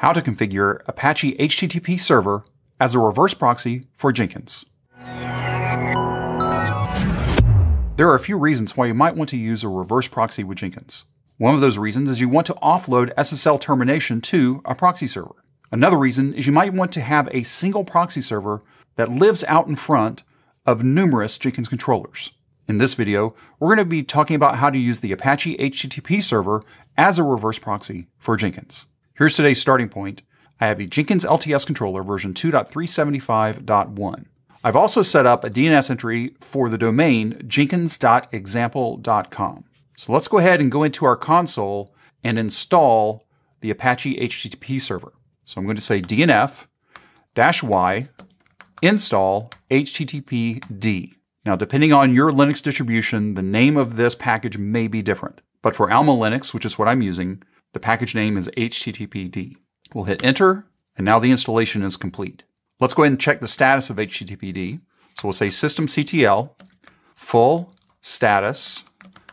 how to configure Apache HTTP server as a reverse proxy for Jenkins. There are a few reasons why you might want to use a reverse proxy with Jenkins. One of those reasons is you want to offload SSL termination to a proxy server. Another reason is you might want to have a single proxy server that lives out in front of numerous Jenkins controllers. In this video, we're going to be talking about how to use the Apache HTTP server as a reverse proxy for Jenkins. Here's today's starting point. I have a Jenkins LTS controller version 2.375.1. I've also set up a DNS entry for the domain jenkins.example.com. So let's go ahead and go into our console and install the Apache HTTP server. So I'm going to say DNF dash Y install HTTPD. Now, depending on your Linux distribution, the name of this package may be different. But for Alma Linux, which is what I'm using, the package name is HTTPD. We'll hit enter, and now the installation is complete. Let's go ahead and check the status of HTTPD. So we'll say systemctl full status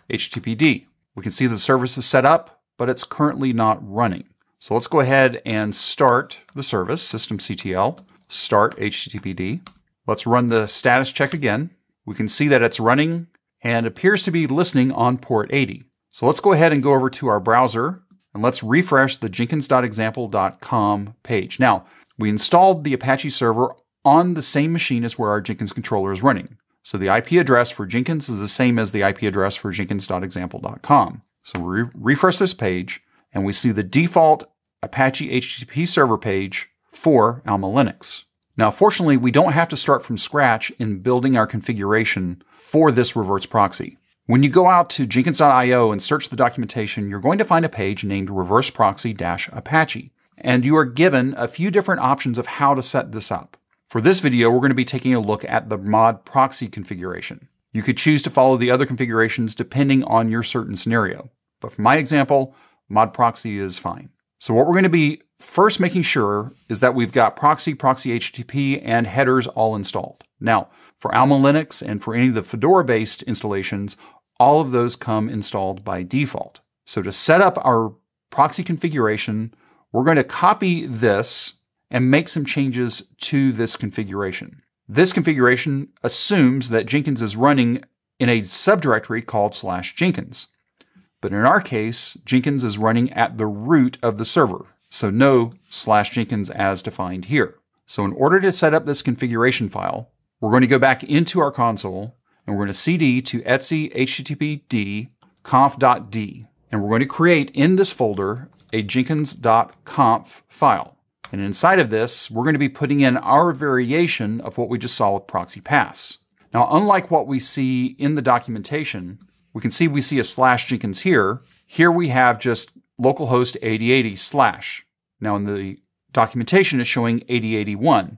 HTTPD. We can see the service is set up, but it's currently not running. So let's go ahead and start the service, systemctl start HTTPD. Let's run the status check again. We can see that it's running and appears to be listening on port 80. So let's go ahead and go over to our browser and let's refresh the jenkins.example.com page. Now, we installed the Apache server on the same machine as where our Jenkins controller is running. So the IP address for Jenkins is the same as the IP address for jenkins.example.com. So we refresh this page and we see the default Apache HTTP server page for Alma Linux. Now, fortunately, we don't have to start from scratch in building our configuration for this reverse proxy. When you go out to jenkins.io and search the documentation, you're going to find a page named reverse proxy-apache, and you are given a few different options of how to set this up. For this video, we're going to be taking a look at the mod proxy configuration. You could choose to follow the other configurations depending on your certain scenario. But for my example, mod proxy is fine. So what we're going to be first making sure is that we've got proxy, proxy HTTP, and headers all installed. Now, for Alma Linux and for any of the Fedora-based installations, all of those come installed by default. So to set up our proxy configuration, we're going to copy this and make some changes to this configuration. This configuration assumes that Jenkins is running in a subdirectory called slash Jenkins. But in our case, Jenkins is running at the root of the server, so no slash Jenkins as defined here. So in order to set up this configuration file, we're going to go back into our console and we're going to cd to etc httpd conf.d. And we're going to create in this folder a jenkins.conf file. And inside of this, we're going to be putting in our variation of what we just saw with proxy pass. Now, unlike what we see in the documentation, we can see we see a slash Jenkins here. Here we have just localhost 8080 slash. Now in the documentation, it's showing 8081.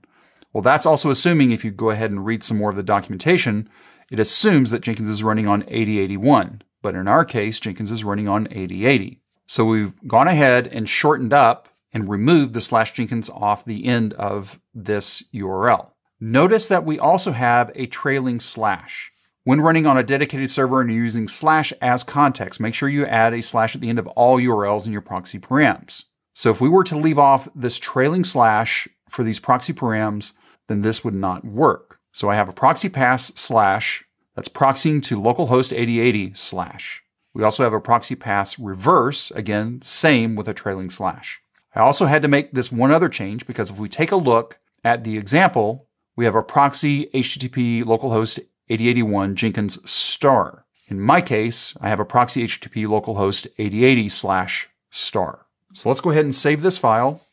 Well, that's also assuming if you go ahead and read some more of the documentation, it assumes that Jenkins is running on 8081. But in our case, Jenkins is running on 8080. So we've gone ahead and shortened up and removed the slash Jenkins off the end of this URL. Notice that we also have a trailing slash. When running on a dedicated server and using slash as context, make sure you add a slash at the end of all URLs in your proxy params. So if we were to leave off this trailing slash for these proxy params, then this would not work. So I have a proxy pass slash that's proxying to localhost 8080 slash. We also have a proxy pass reverse, again, same with a trailing slash. I also had to make this one other change because if we take a look at the example, we have a proxy HTTP localhost 8081 Jenkins star. In my case, I have a proxy HTTP localhost 8080 slash star. So let's go ahead and save this file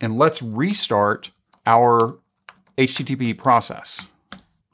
and let's restart our HTTP process.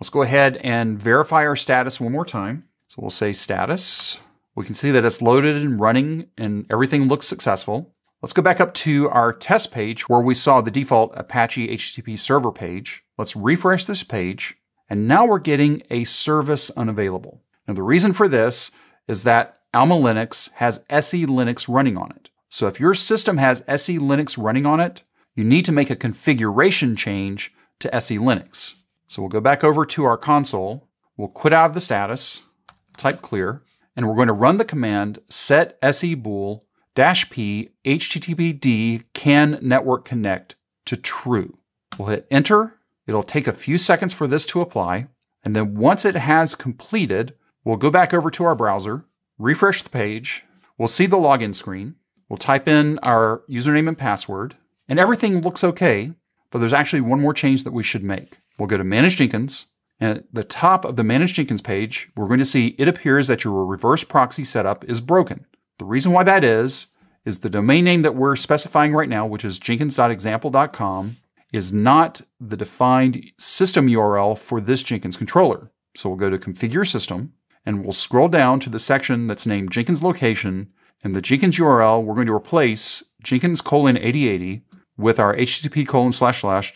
Let's go ahead and verify our status one more time. So we'll say status. We can see that it's loaded and running and everything looks successful. Let's go back up to our test page where we saw the default Apache HTTP server page. Let's refresh this page and now we're getting a service unavailable. Now, the reason for this is that Alma Linux has SE Linux running on it. So if your system has SE Linux running on it, you need to make a configuration change to SE Linux. So we'll go back over to our console, we'll quit out of the status, type clear, and we're going to run the command set se bool dash P HTTPD CAN network connect to true. We'll hit enter. It'll take a few seconds for this to apply. And then once it has completed, we'll go back over to our browser, refresh the page. We'll see the login screen. We'll type in our username and password and everything looks okay, but there's actually one more change that we should make. We'll go to Manage Jenkins and at the top of the Manage Jenkins page, we're going to see it appears that your reverse proxy setup is broken. The reason why that is, is the domain name that we're specifying right now, which is jenkins.example.com, is not the defined system URL for this Jenkins controller. So we'll go to Configure System and we'll scroll down to the section that's named Jenkins Location. And the Jenkins URL, we're going to replace Jenkins colon 8080 with our http colon slash slash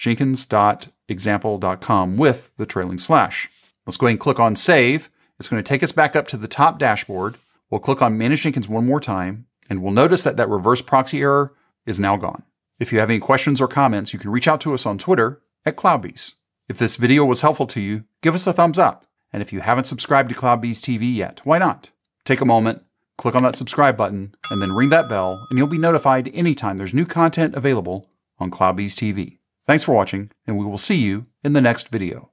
jenkins.example.com with the trailing slash. Let's go ahead and click on Save. It's going to take us back up to the top dashboard. We'll click on Manage Jenkins one more time, and we'll notice that that reverse proxy error is now gone. If you have any questions or comments, you can reach out to us on Twitter at CloudBees. If this video was helpful to you, give us a thumbs up. And if you haven't subscribed to CloudBees TV yet, why not? Take a moment, click on that subscribe button, and then ring that bell, and you'll be notified anytime there's new content available on CloudBees TV. Thanks for watching, and we will see you in the next video.